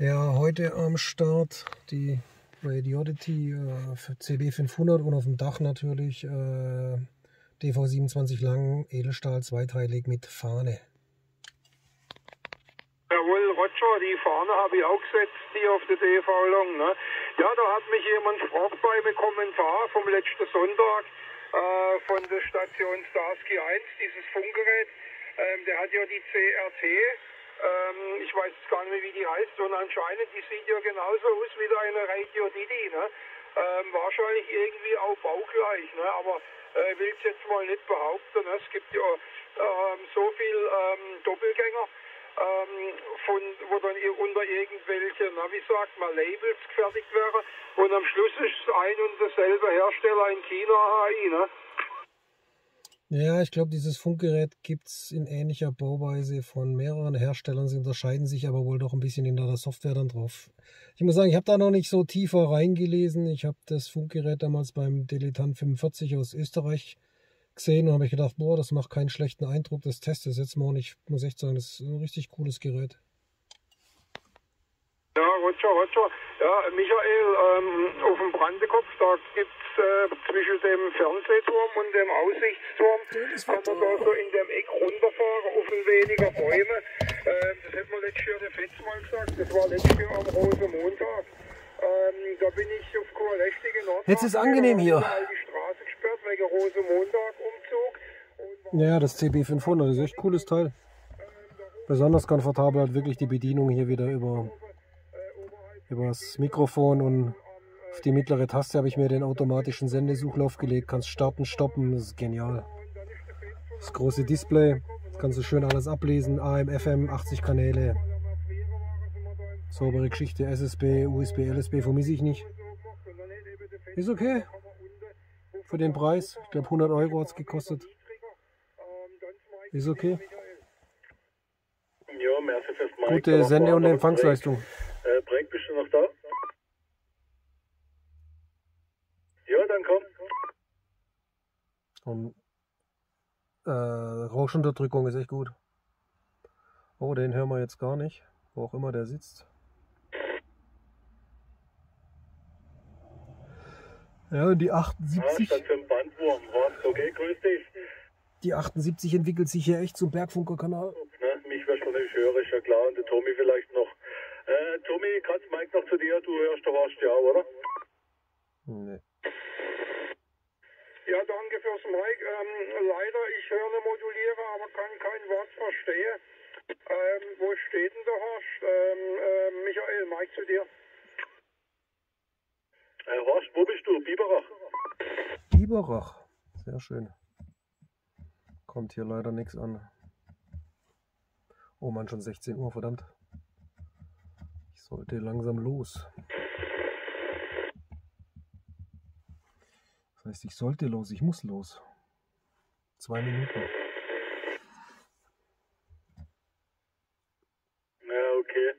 Ja, heute am Start die Radiodity äh, für CB500 und auf dem Dach natürlich äh, DV27 lang, Edelstahl zweiteilig mit Fahne. Jawohl, Roger, die Fahne habe ich auch gesetzt hier auf der DV Long. Ne? Ja, da hat mich jemand gefragt beim Kommentar vom letzten Sonntag äh, von der Station Starsky 1, dieses Funkgerät. Ähm, der hat ja die CRT ähm, ich weiß gar nicht mehr, wie die heißt, und anscheinend, die sieht ja genauso aus wie deine Radio Didi, ne? Ähm, wahrscheinlich irgendwie auch baugleich, ne? aber äh, will es jetzt mal nicht behaupten. Ne? Es gibt ja ähm, so viel ähm, Doppelgänger, ähm, von, wo dann unter irgendwelche, na wie sagt man, Labels gefertigt wäre und am Schluss ist ein und derselbe Hersteller in China HI. Ne? Ja, ich glaube, dieses Funkgerät gibt es in ähnlicher Bauweise von mehreren Herstellern. Sie unterscheiden sich aber wohl doch ein bisschen in der Software dann drauf. Ich muss sagen, ich habe da noch nicht so tiefer reingelesen. Ich habe das Funkgerät damals beim Dilettant 45 aus Österreich gesehen und habe gedacht, boah, das macht keinen schlechten Eindruck. Das teste ich jetzt mal und ich muss echt sagen, das ist ein richtig cooles Gerät. Ja, Roger, Roger. Ja, Michael, ähm, auf dem Brandekopf, da gibt äh, zwischen dem Fernsehturm und dem Aussichtsturm kann man da so in dem Eck runterfahren, auf ein weniger Bäume. Äh, das hat man letztes Jahr der Fetz mal gesagt, das war letztes Jahr am Rosenmontag. Ähm, da bin ich auf Kurlächtige Nord. Jetzt ist es angenehm hier. die Straße gesperrt wegen Rosenmontag-Umzug. Ja, das CB500 das ist echt cooles Teil. Besonders komfortabel hat wirklich die Bedienung hier wieder über, über das Mikrofon und auf die mittlere Taste habe ich mir den automatischen Sendesuchlauf gelegt. Kannst starten, stoppen, das ist genial. Das große Display, das kannst du schön alles ablesen. AM, FM, 80 Kanäle. Saubere Geschichte, SSB, USB, LSB vermisse ich nicht. Ist okay. Für den Preis, ich glaube 100 Euro hat es gekostet. Ist okay. Gute Sende- und Empfangsleistung. Äh, Break, bist du noch da? Und äh, Rauschunterdrückung ist echt gut. Oh, den hören wir jetzt gar nicht. Wo auch immer der sitzt. Ja, und die 78. Ah, Bandwurm. Okay, grüß dich. Die 78 entwickelt sich hier echt zum Bergfunkerkanal. Na, mich wahrscheinlich höre, ist ja klar. Und der Tommy vielleicht noch. Äh, Tommy, kannst Mike noch zu dir? Du hörst doch was, ja, oder? Nee. Ja, danke fürs Mike. Ähm, leider, ich höre eine Moduliere, aber kann kein Wort verstehen. Ähm, wo steht denn der Horst? Ähm, äh, Michael, Mike zu dir. Äh, Horst, wo bist du? Biberach. Biberach. Sehr schön. Kommt hier leider nichts an. Oh man, schon 16 Uhr, verdammt. Sollte langsam los. Das heißt, ich sollte los, ich muss los. Zwei Minuten. Ja, okay.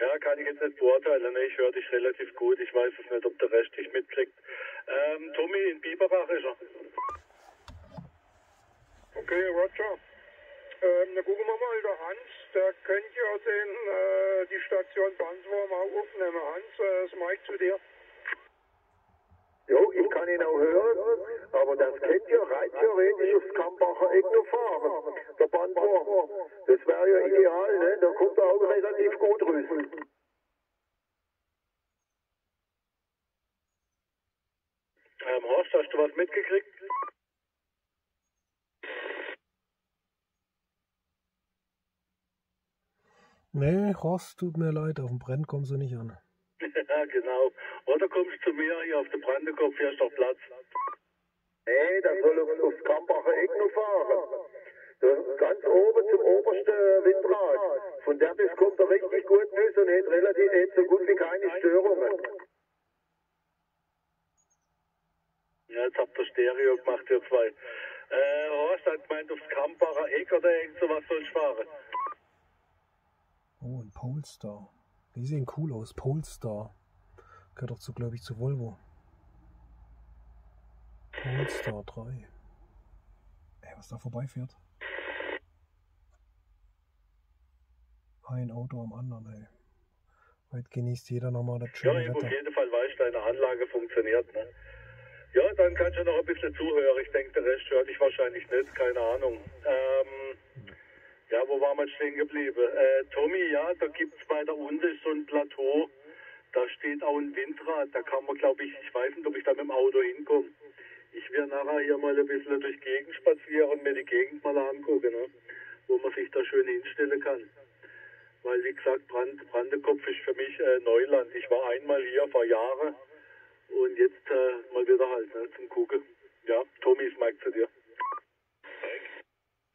Ja, kann ich jetzt nicht beurteilen. Ne? Ich höre dich relativ gut. Ich weiß es nicht, ob der Rest dich mitkriegt. Ähm, Tommy in Biberach ist er. Okay, Roger. Ähm, dann gucken wir mal, der Hans, der könnte ja den, äh, die Station Bandwurm auch aufnehmen. Hans, äh, das Mike zu dir. Jo, ich kann ihn auch hören, aber das könnte ja rein theoretisch aufs Kambacher Eck noch fahren, der Bandwurm. Das wäre ja ideal, ne? Da kommt er auch relativ gut rüsten. Ähm, Horst, hast du was mitgekriegt? Nee, Horst, tut mir leid, auf dem Brenn kommen sie nicht an. Ja, genau. Oder kommst du zu mir hier auf den Brandekopf, hier ist doch Platz. Nee, der soll auf, aufs Kambacher Eck noch fahren. Da, ganz oben zum obersten Windrad. Von der bis kommt er richtig gut Nüsse und hat relativ hat so gut wie keine Störungen. Ja, jetzt habt ihr Stereo gemacht, ihr zwei. Äh, Horst hat gemeint, aufs Kambacher Eck oder irgend sowas soll ich fahren. Polestar. Die sehen cool aus. Polestar. Gehört doch zu, glaube ich, zu Volvo. Polestar 3. Ey, was da vorbeifährt. Ein Auto am anderen, ey. Heute genießt jeder nochmal das Ja, schöne eben auf Wetter. jeden Fall weißt, deine Anlage funktioniert. Ne? Ja, dann kannst du noch ein bisschen zuhören. Ich denke, der Rest hört dich wahrscheinlich nicht, keine Ahnung. Ähm, ja, wo waren wir stehen geblieben? Äh, Tommy, ja, da gibt's weiter unten so ein Plateau. Da steht auch ein Windrad. Da kann man, glaube ich, ich weiß nicht, ob ich da mit dem Auto hinkomme. Ich werde nachher hier mal ein bisschen durch die Gegend spazieren und mir die Gegend mal angucken, ne? wo man sich da schön hinstellen kann. Weil, wie gesagt, Brand, Brandekopf ist für mich äh, Neuland. Ich war einmal hier vor Jahren und jetzt äh, mal wieder halt ne, zum Gucken. Ja, Tommy, ich mag zu dir.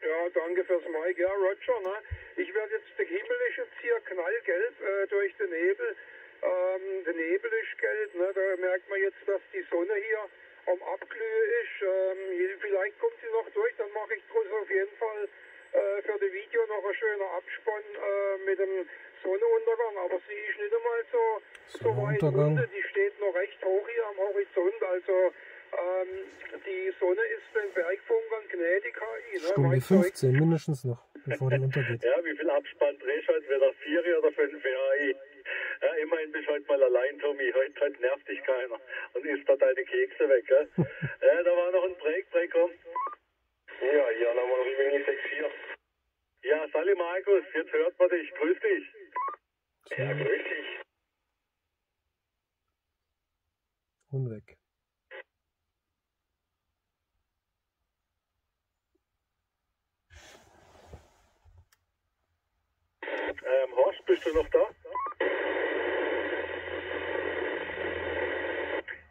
Ja, danke fürs Mike. Ja, Roger, ne? Ich werde jetzt, der Himmel ist jetzt hier knallgelb äh, durch den Nebel. Ähm, der Nebel ist gelb, ne? Da merkt man jetzt, dass die Sonne hier am Abglühen ist. Ähm, vielleicht kommt sie noch durch, dann mache ich draus auf jeden Fall äh, für das Video noch ein schöner Abspann äh, mit dem Sonnenuntergang. Aber sie ist nicht einmal so, so weit runter. Die steht noch recht hoch hier am Horizont. Also die Sonne ist den Bergfunkern gnädig, KI. Ne? Stunde Weißt du, 15 mindestens noch, bevor die untergeht. Ja, wie viel Abspann drehst du heute wieder? Vier oder fünf AI? Ja, immerhin bist du heute mal allein, Tommy. Heute, heute nervt dich keiner. Und isst da deine Kekse weg, gell? ja, da war noch ein Break, Break, komm. Ja, hier nochmal Rimini 64. Ja, Sally Markus, jetzt hört man dich. Grüß dich. Ja, grüß dich. und weg. Ähm, Horst, bist du noch da?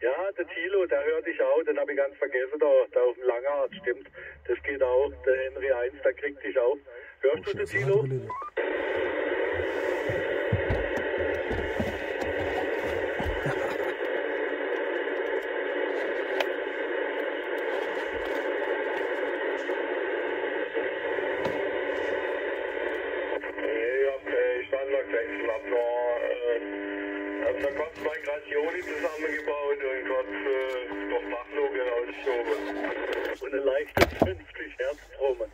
Ja, der Thilo, der hört dich auch, den habe ich ganz vergessen, da, da auf dem Langerhart, stimmt. Das geht auch, der Henry 1, der kriegt dich auch. Hörst du den Thilo? Brille. Nee, ich hab, äh, Standardwechsel, hab noch, äh, hab noch kurz Migrationi zusammengebaut und kurz, äh, noch Dachluke rausgeschoben. Und ein leichtes 50 Herzbrummen.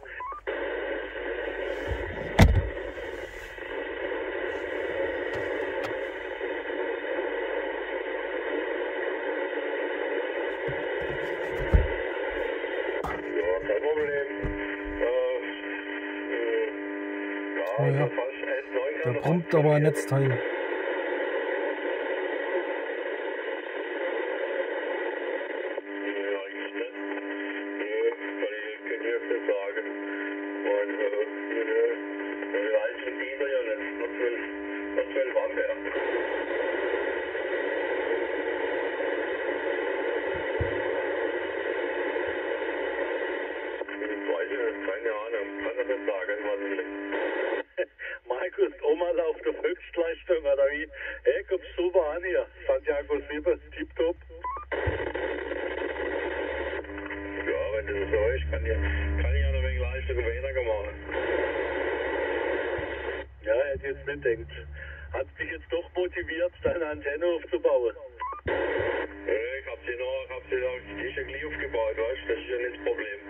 Ja, kein Problem. Äh, äh, ja, Oh ja. also fast S9 Da kann brummt aber ein Netzteil. Oma auf der Höchstleistung, oder wie? Hey, kommst super an hier. Santiago 7, tipptopp. Ja, wenn das so ist, kann ich, kann ich ja noch ein wenig Leistung weniger machen. Ja, hätte jetzt nicht denkt. Hat dich jetzt doch motiviert, deine Antenne aufzubauen? Ja, ich hab sie noch, hab sie noch, die ist ja gleich aufgebaut, weißt du, das ist ja nicht das Problem.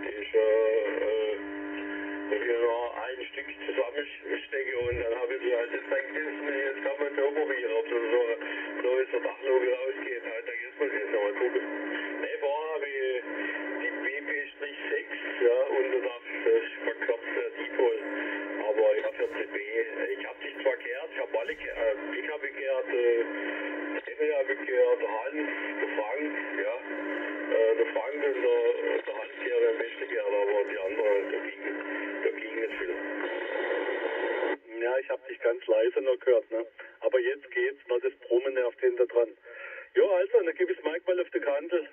Die ist, äh, äh, wenn ich noch ein Stück zusammenstecke und dann habe ich die halt jetzt denkt, das- jetzt kann man so probieren, ob so so ist der Dachluke rausgeht, halt, da jetzt muss ich jetzt nochmal gucken. Ne, vorher habe ich die BP-6, ja, Unterdach, das ist verkloppte Dipol, aber ich habe 14B, ich habe dich zwar gehört, ich habe alle, ge- äh, ich habe gehört, äh, Henry habe ich gehört, der Hans, der Frank, ja, äh, der Frank und der, der Hans gehört am besten gehört, aber die anderen, da ging, da ging nicht viel. Ja, ich habe dich ganz leise noch gehört, ne? Aber jetzt geht's, noch das Brummen nervt hinter dran. Jo, also, dann gib ich Mike mal auf die Kante.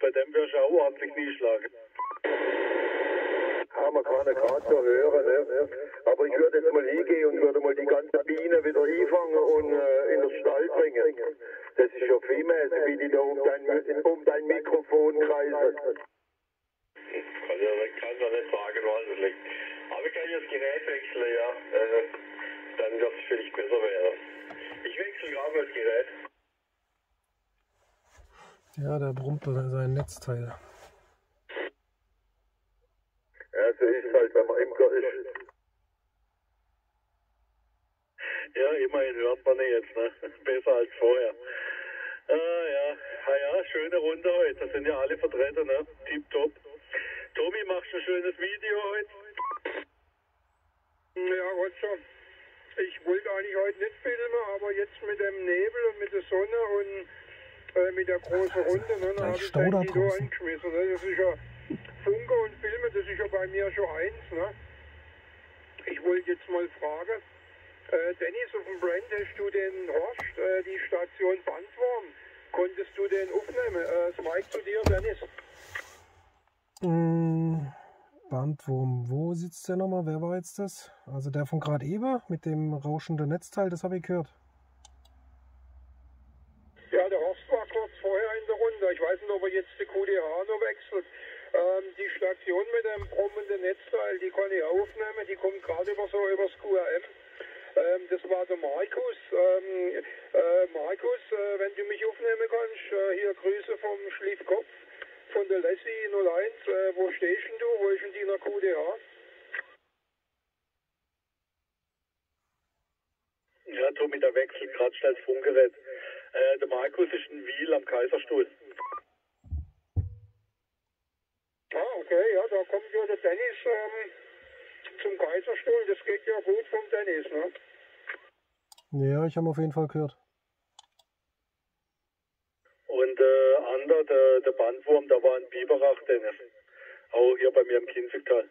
Bei dem wirst du auch ordentlich nieschlagen. Kann man keine gerade so hören, ne? Aber ich hingehen und würde mal die ganze Biene wieder einfangen und äh, in den Stall bringen. Das ist ja vielmäßig, wie die da um dein, um dein Mikrofon kreisen. Kann ja kann ja nicht sagen, was es liegt. Aber ich kann jetzt Gerät wechseln, ja. Äh, dann wird es vielleicht besser werden. Ich wechsle gerade mal das Gerät. Ja, da brummt sein Netzteil. Ja, so ist halt, wenn man Imker ist. Ja, immerhin hört man ihn jetzt, ne? Besser als vorher. Ah, ja, ah, ja, schöne Runde heute. Da sind ja alle vertreten, ne? Tipptopp. Tommy, machst du ein schönes Video heute? Ja, Roger. Ich wollte eigentlich heute nicht filmen, aber jetzt mit dem Nebel und mit der Sonne und äh, mit der großen Runde, ne, dann gleich habe ich da da draußen. angeschmissen. Ne? Das ist ja Funke und Filme, das ist ja bei mir schon eins. Ne? Ich wollte jetzt mal fragen, äh, Dennis, auf dem Brand hast du den Horst, äh, die Station Bandwurm, konntest du den aufnehmen? Äh, das Mike zu dir, Dennis. Mm, Bandwurm, wo sitzt der nochmal? Wer war jetzt das? Also der von gerade eben mit dem rauschenden Netzteil, das habe ich gehört. Ja, der Horst war kurz vorher in der Runde. Ich weiß nicht, ob er jetzt die QDH noch wechselt. Ähm, die Station mit dem brummenden Netzteil, die kann ich aufnehmen. Die kommt gerade über so übers QRM. Ähm, das war der Markus. Ähm, äh, Markus, äh, wenn du mich aufnehmen kannst, äh, hier Grüße vom Schliefkopf von der Lassie 01. Äh, wo stehst denn du? Wo ist denn die in der QDH? Ja, Tommy, der wechselt gerade schnell das Funkgerät. Äh, der Markus ist in Wiel am Kaiserstuhl. Ah, okay, ja, da kommt ja der Dennis ähm, zum Kaiserstuhl. Das geht ja gut vom Dennis, ne? Ja, ich habe auf jeden Fall gehört. Und äh, Ander, der, der Bandwurm, da war in Biberach, Dennis. Auch hier bei mir im Kinzigtal.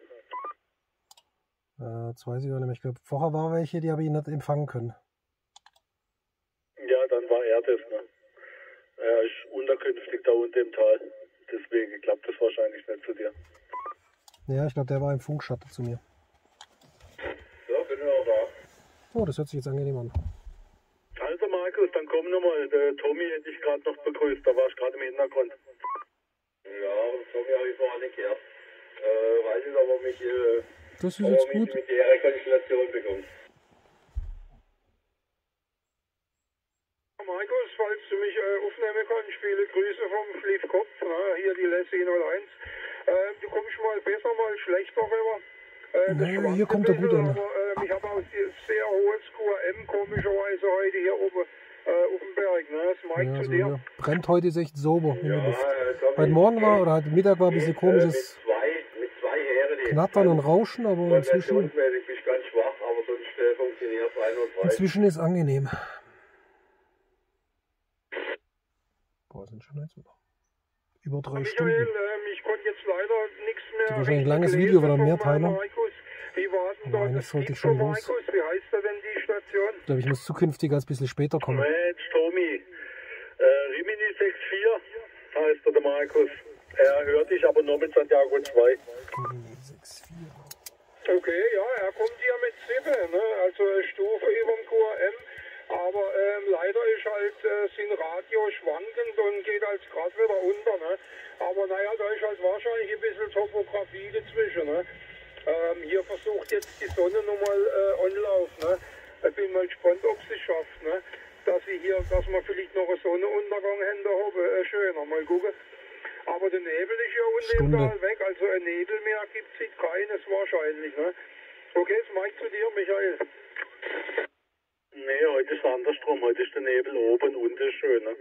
Äh, jetzt weiß ich auch nicht mehr. Ich glaube, vorher war welche, die habe ich nicht empfangen können. Ja, dann war er das, ne? Er ist unterkünftig da unten im Tal. Deswegen klappt das wahrscheinlich nicht zu dir. Ja, ich glaube, der war im Funkschatten zu mir. Ja, bin ich auch da. Oh, das hört sich jetzt angenehm an. Also Markus, dann komm nochmal. Der Tommy hätte ich gerade noch begrüßt, da war ich gerade im Hintergrund. Ja, Tommy habe ich vorher nicht gehört. Äh, weiß nicht, ob er mich, äh, Das ist jetzt er mich gut. mit der Konstellation bekommt. Markus, falls du mich äh, aufnehmen kannst, viele Grüße vom Schliefkopf, ne? hier die Lassie 01. Äh, du kommst mal besser, mal schlechter rüber. Äh, Nee, schwankt hier kommt er gut an. Aber äh, ich habe auch sehr, hohes QRM komischerweise heute hier oben äh, auf dem Berg. Ne? Das Mike Ja, zu also dir. hier brennt heute ist echt sauber in der Luft. äh, Heute Morgen war oder heute Mittag war ein bisschen äh, komisches Knattern und Rauschen, aber inzwischen, äh, inzwischen ist angenehm. Boah, sind schon jetzt über drei Michael, Stunden. ähm, ich konnte jetzt leider nichts mehr. Das ist wahrscheinlich ein langes Video, weil er mehr Teile. Aber eines das sollte ich schon los. Wie heißt da denn die Station? Ich glaube, ich muss zukünftig als ein bisschen später kommen. Mensch, Tommy. Äh, Rimini 64 heißt er, der Markus. Er hört dich aber nur mit Santiago 2. Okay, ja, er kommt hier mit 7, ne? also eine Stufe über dem QRM. Ist halt äh, sein Radio schwankend und geht als Grad wieder unter. Ne? Aber naja, da ist halt wahrscheinlich ein bisschen Topografie dazwischen. Ne? Ähm, hier versucht jetzt die Sonne nochmal äh, Anlauf. Ne? Ich bin mal gespannt, ob sie es schafft. Ne? Dass sie hier, dass wir vielleicht noch einen Sonnenuntergang haben, da oben, äh, schöner. Mal gucken. Aber der Nebel ist ja unten im Stunde. Tal weg, also ein Nebelmeer gibt es keines wahrscheinlich. Ne? Okay, jetzt Mike zu dir, Michael. Nee, heute ist andersrum. Heute ist der Nebel oben und ist schön. Ne?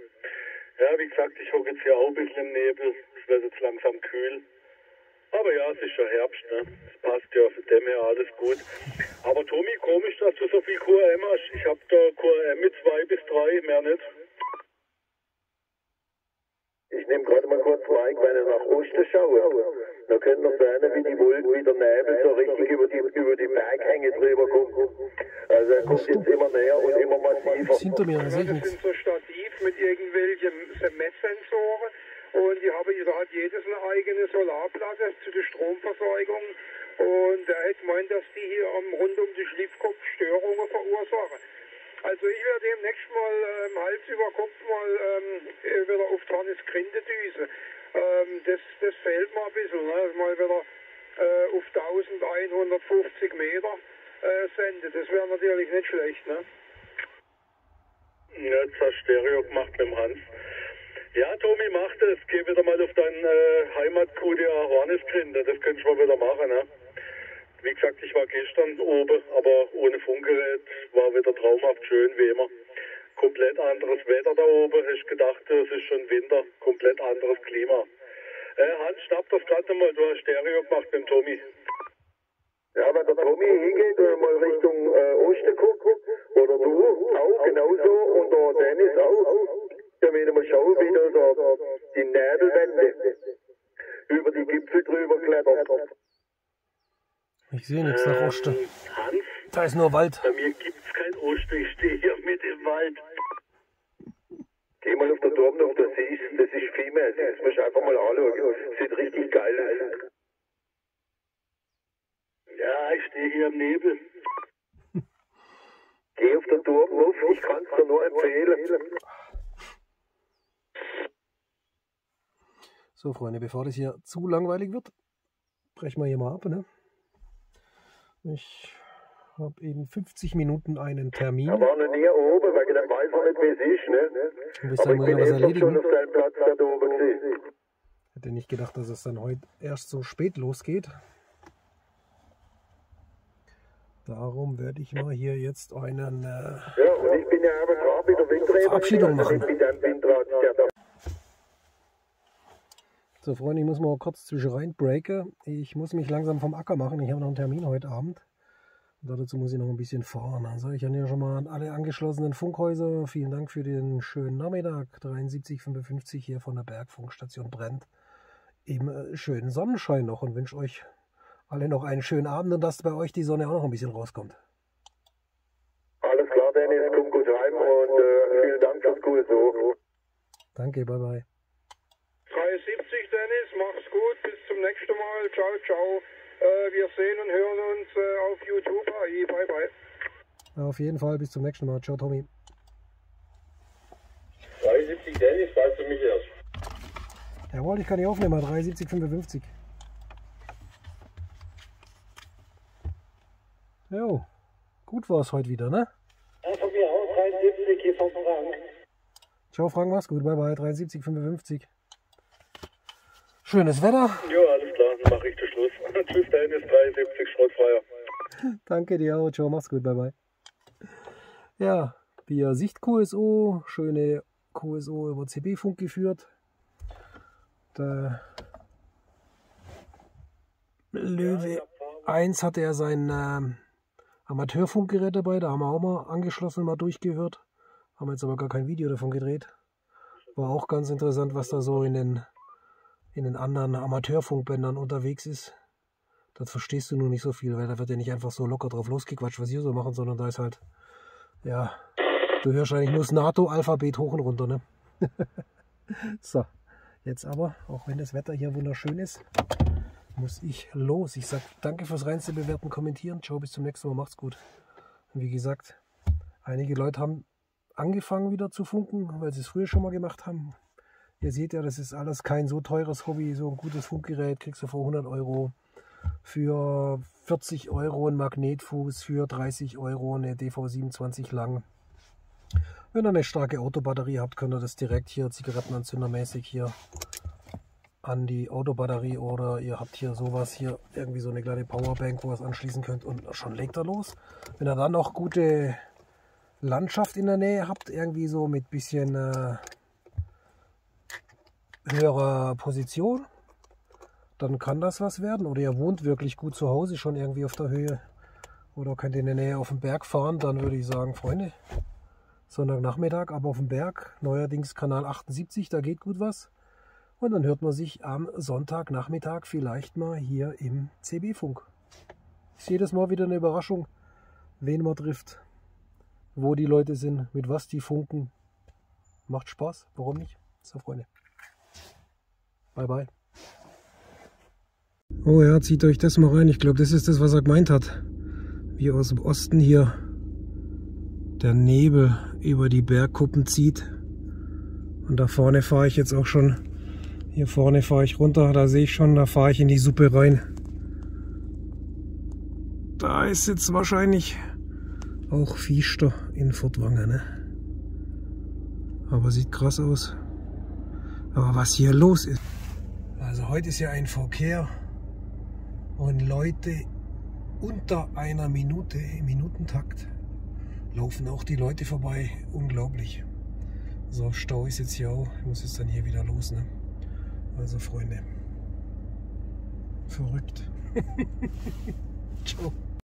Ja, wie gesagt, ich hocke jetzt hier auch ein bisschen im Nebel. Es wird jetzt langsam kühl. Aber ja, es ist ja Herbst, ne? Es passt ja von dem her alles gut. Aber Tommy, komisch, dass du so viel QRM hast. Ich hab da QRM mit zwei bis drei, mehr nicht. Ich nehme gerade mal kurz Mike, wenn ich nach Osten schaue. Da könnte noch sein, wie die Wolken, wie der Nebel so richtig über die, über die Berghänge drüber kommt. Also er kommt jetzt immer näher und immer Das ist massiver. hinter mir, das nichts. sind so Stativ mit irgendwelchen Messsensoren und die haben, da hat jedes eine eigene Solarplatte zu der Stromversorgung und er hat gemeint, dass die hier am rund um die Schliffkopf Störungen verursachen. Also ich werde demnächst mal Hals über Kopf mal ähm, äh, wieder auf Trannis Grindedüse. Ähm, das, das fehlt mir ein bisschen, ne? mal wieder äh, auf 1150 Meter äh, senden. Das wäre natürlich nicht schlecht, ne? Ja, jetzt hast du Stereo gemacht mit dem Hans. Ja, Tommy, mach das. Geh wieder mal auf dein äh, Heimat-QDA Hornisgrinde. Das könntest du mal wieder machen, ne? wie gesagt, ich war gestern oben, aber ohne Funkgerät war wieder traumhaft schön, wie immer. Komplett anderes Wetter da oben. Ich gedacht, es ist schon Winter, komplett anderes Klima. Äh, Hans, schnapp das gerade mal, du hast Stereo gemacht mit dem Tommy. Ja, wenn der Tommy hingeht und mal Richtung äh, Osten guckt, oder du auch genauso und der Dennis auch, dann werden wir schauen, wie da die Nebelwände über die Gipfel drüber klettert. Ich sehe nichts nach Osten. Ähm, Hans, Da ist nur Wald. bei mir gibt's kein Osten, ich stehe hier mit im Wald. Geh mal auf der Turm auf, das siehst, das ist vielmäßig, das musst du einfach mal anschauen. Sieht richtig geil aus. Ja, ich stehe hier im Nebel. Geh auf der Turm auf, ich kann es dir nur empfehlen. So, Freunde, bevor das hier zu langweilig wird, brechen wir hier mal ab. Ne? Ich habe in 50 Minuten einen Termin. Er war noch nie oben, weil dann weiß er nicht, wie es ist. Ne? Und ich muss bin ich was jetzt schon erledigen. auf seinem Platz da oben gewesen. Hätte nicht gedacht, dass es dann heute erst so spät losgeht. Darum werde ich mal hier jetzt einen. Äh, Ja, und ich bin ja aber gerade mit der Windräder. Verabschiedung machen. Mit dem Windrad, der da so, Freunde, ich muss mal kurz zwischen rein breaken. Ich muss mich langsam vom Acker machen. Ich habe noch einen Termin heute Abend. Und dazu muss ich noch ein bisschen fahren. Also ich habe ja schon mal an alle angeschlossenen Funkhäuser. Vielen Dank für den schönen Nachmittag. 7355 hier von der Bergfunkstation Brennt. Im äh, schönen Sonnenschein noch und wünsche euch alle noch einen schönen Abend und dass bei euch die Sonne auch noch ein bisschen rauskommt. Alles klar, Dennis, komm gut heim und äh, vielen Dank fürs gute so. Danke, bye bye. 370 Dennis, mach's gut, bis zum nächsten Mal. Ciao, ciao. Äh, wir sehen und hören uns äh, auf YouTube. AI, bye bye. Auf jeden Fall, bis zum nächsten Mal. Ciao, Tommy. 73 Dennis, weißt du mich erst. Jawohl, ich kann die aufnehmen. 37055. Jo, gut war es heute wieder, ne? Ja, von mir aus 73 hier vom Frank. Ciao, Frank, mach's gut. Bye, bye. 37055. Schönes Wetter. Ja, alles klar, dann mache ich den Schluss. Tschüss, Dennis, 73 Schrottfreier. Danke dir auch. Ciao, mach's gut. Bye, bye. Ja, via Sicht QSO. Schöne QSO über CB-Funk geführt. Der Löwe 1 hatte er sein ähm, Amateurfunkgerät dabei. Da haben wir auch mal angeschlossen, mal durchgehört. Haben jetzt aber gar kein Video davon gedreht. War auch ganz interessant, was da so in den, in den anderen Amateurfunkbändern unterwegs ist. Das verstehst du nur nicht so viel, weil da wird ja nicht einfach so locker drauf losgequatscht, was wir so machen, sondern da ist halt, ja, du hörst eigentlich nur das NATO-Alphabet hoch und runter, ne? so, jetzt aber, auch wenn das Wetter hier wunderschön ist, muss ich los. Ich sag danke fürs reinste Bewerten, Kommentieren. Ciao, bis zum nächsten Mal, macht's gut. Und wie gesagt, einige Leute haben angefangen wieder zu funken, weil sie es früher schon mal gemacht haben. Ihr seht ja, das ist alles kein so teures Hobby. So ein gutes Funkgerät kriegst du für 100 Euro. Für 40 Euro ein Magnetfuß, für 30 Euro eine DV27 lang. Wenn ihr eine starke Autobatterie habt, könnt ihr das direkt hier zigarettenanzündermäßig hier an die Autobatterie oder ihr habt hier sowas hier, irgendwie so eine kleine Powerbank, wo ihr es anschließen könnt und schon legt er los. Wenn ihr dann noch gute Landschaft in der Nähe habt, irgendwie so mit bisschen äh, höherer Position, dann kann das was werden. Oder ihr wohnt wirklich gut zu Hause, schon irgendwie auf der Höhe oder könnt in der Nähe auf den Berg fahren, dann würde ich sagen, Freunde, Sonntagnachmittag, aber auf dem Berg, neuerdings Kanal 78, da geht gut was. Und dann hört man sich am Sonntagnachmittag vielleicht mal hier im CB-Funk. Ist jedes Mal wieder eine Überraschung, wen man trifft, wo die Leute sind, mit was die funken. Macht Spaß, warum nicht? So, Freunde. Bye, bye. Oh ja, zieht euch das mal rein. Ich glaube, das ist das, was er gemeint hat. Wie aus dem Osten hier der Nebel über die Bergkuppen zieht. Und da vorne fahre ich jetzt auch schon. Hier vorne fahre ich runter, da sehe ich schon, da fahre ich in die Suppe rein. Da ist jetzt wahrscheinlich auch Fiester in Furtwanger, ne? Aber sieht krass aus. Aber was hier los ist. Heute ist ja ein Verkehr und Leute unter einer Minute im Minutentakt laufen auch die Leute vorbei. Unglaublich. So, Stau ist jetzt hier auch. Ich muss jetzt dann hier wieder los. Ne? Also Freunde. Verrückt. Ciao.